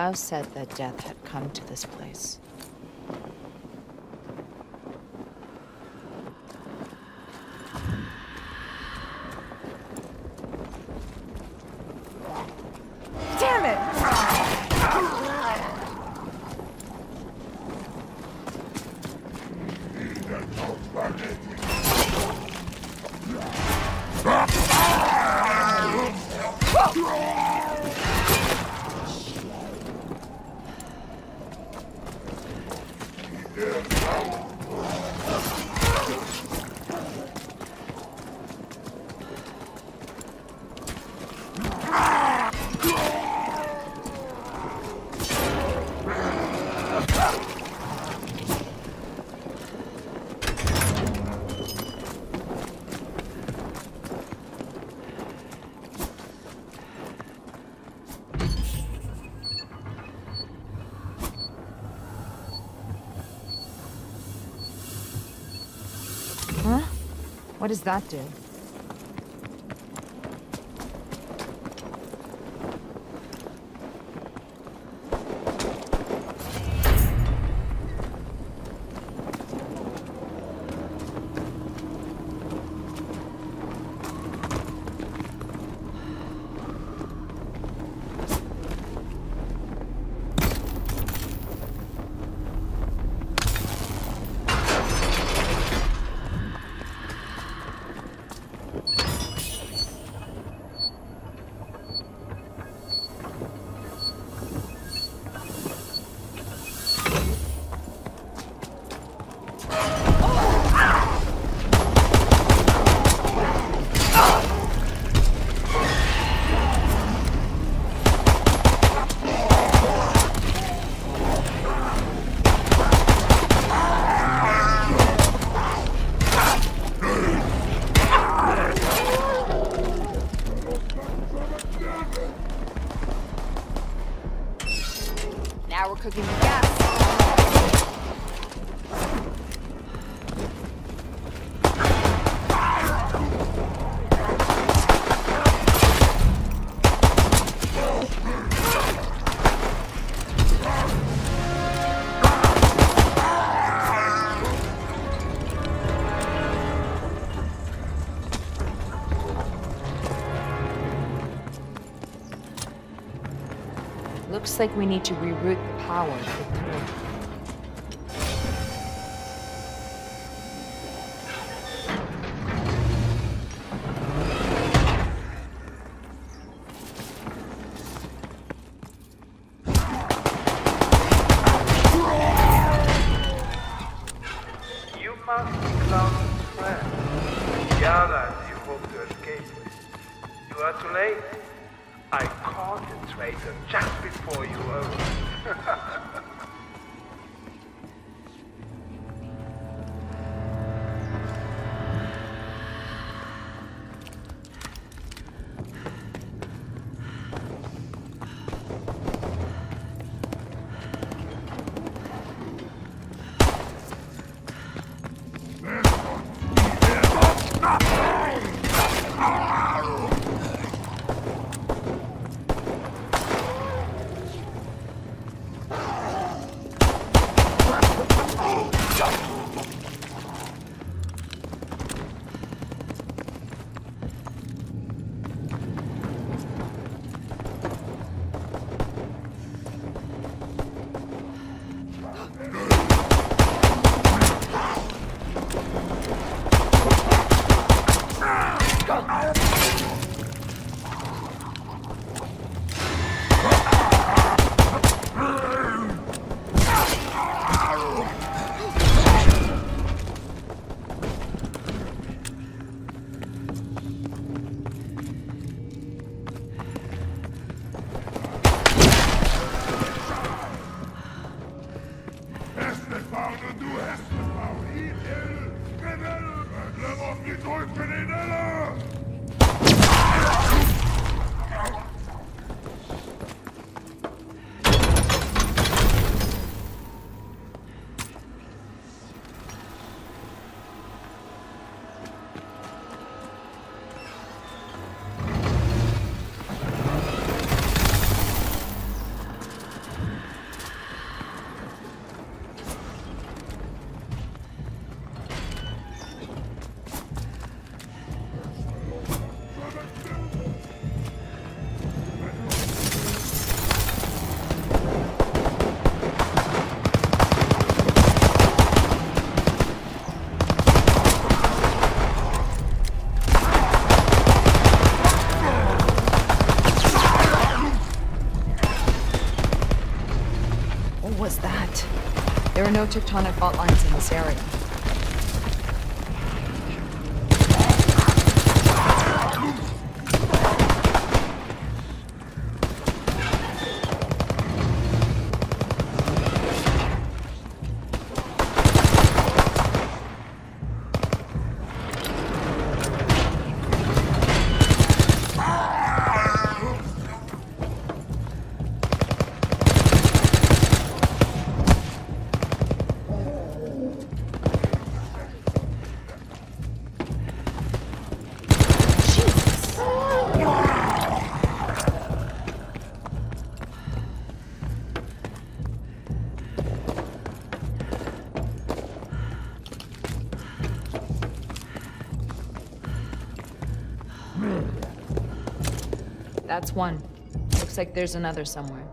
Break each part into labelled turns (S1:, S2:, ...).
S1: Bao said that death had come to this place. What does that do? Like we need to reroute the power. No tectonic fault lines in this area. That's one. Looks like there's another somewhere.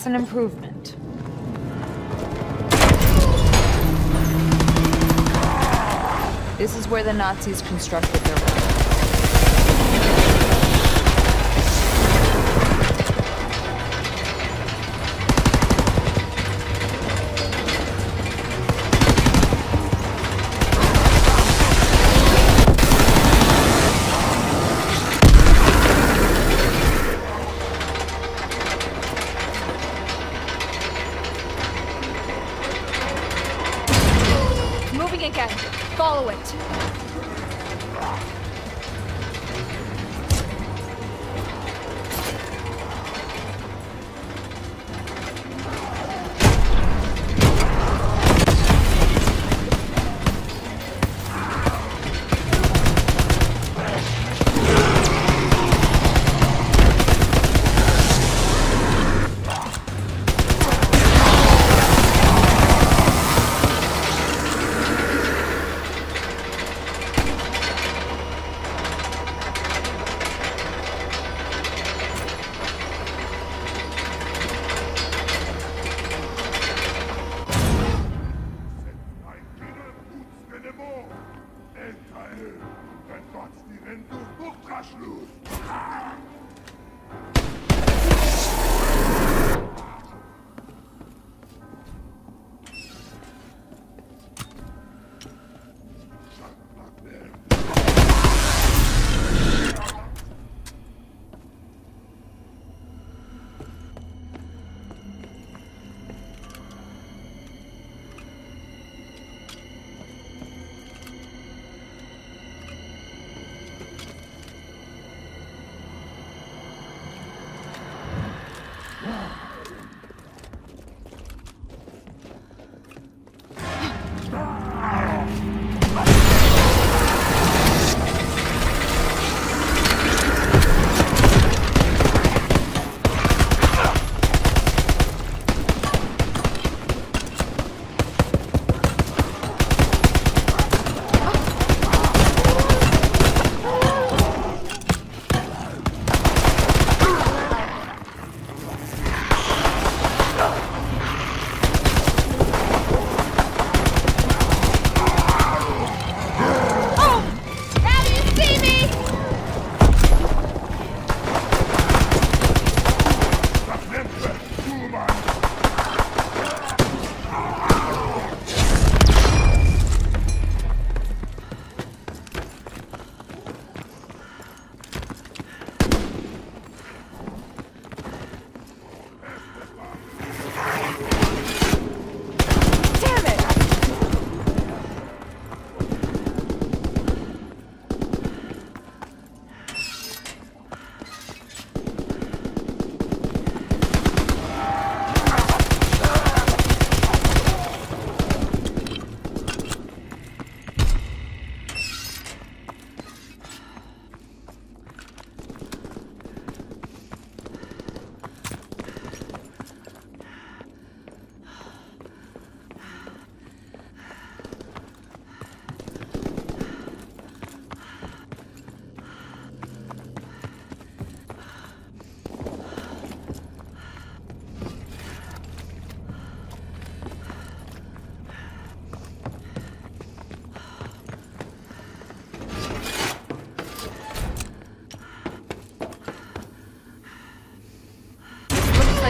S1: That's an improvement. This is where the Nazis constructed their Gegenteil.
S2: Wenn Gott die Winde hochdraschlust.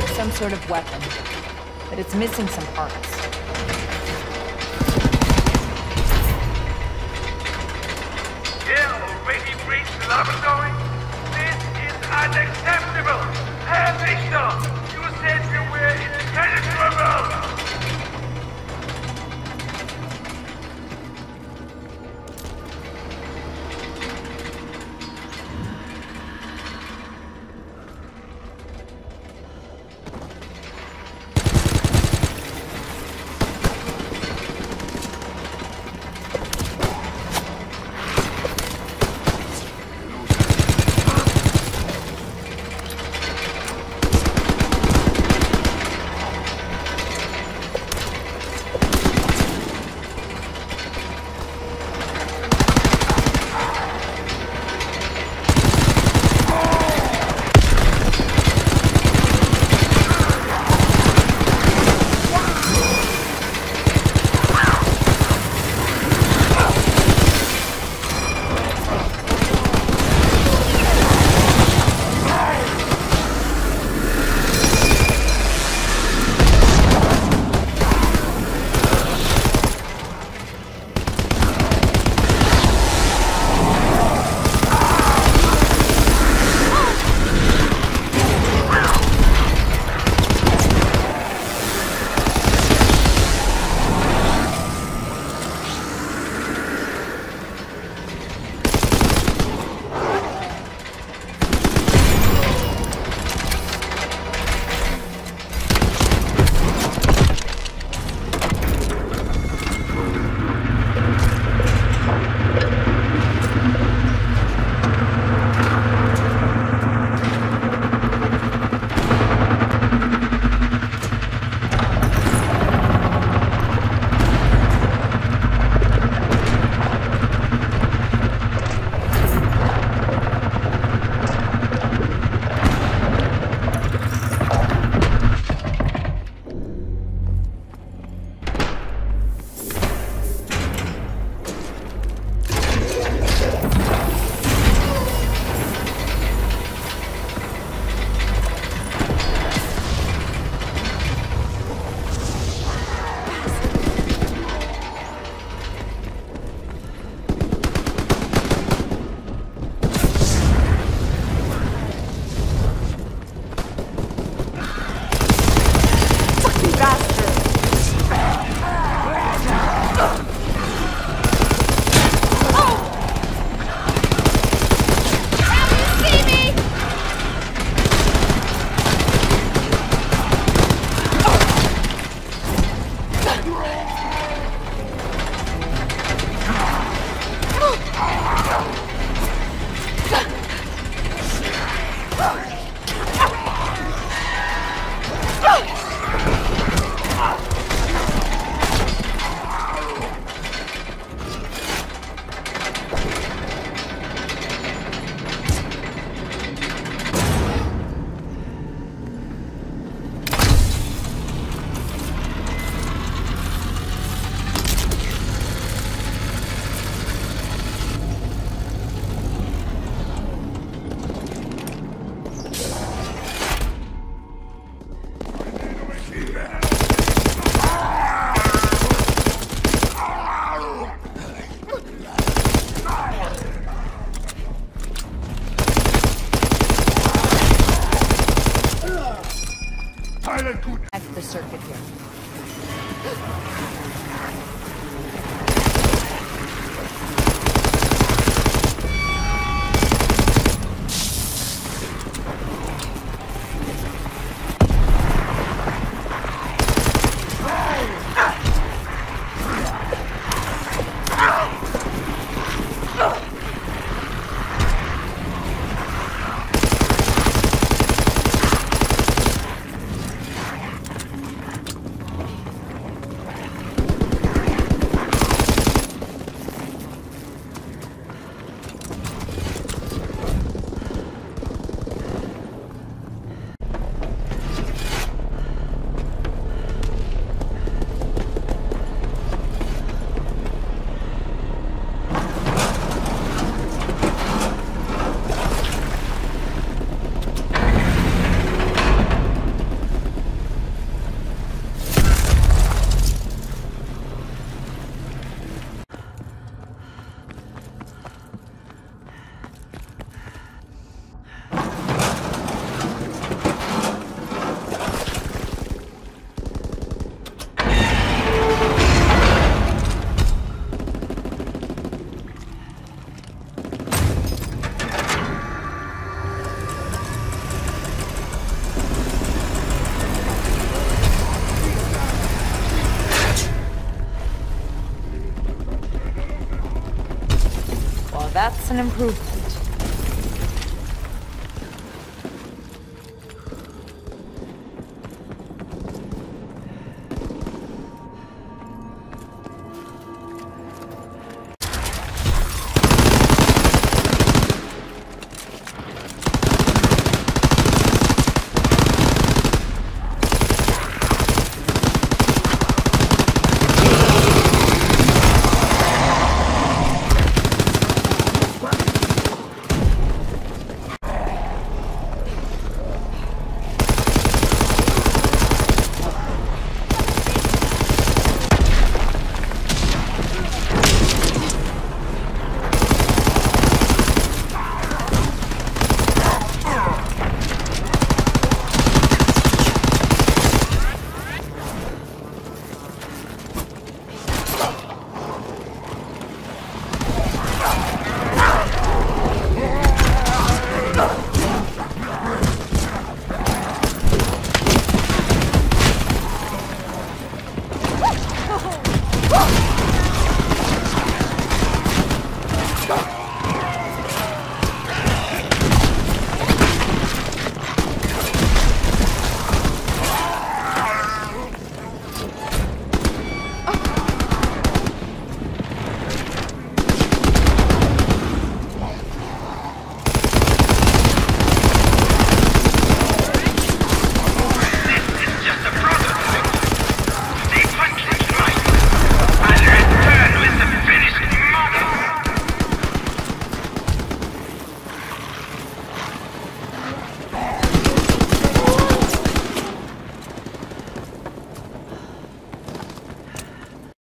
S1: Some sort of weapon, but it's missing some parts.
S3: Here already breached the laboratory? This is unacceptable! Herr Richter, you said you were impenetrable!
S1: an improvement.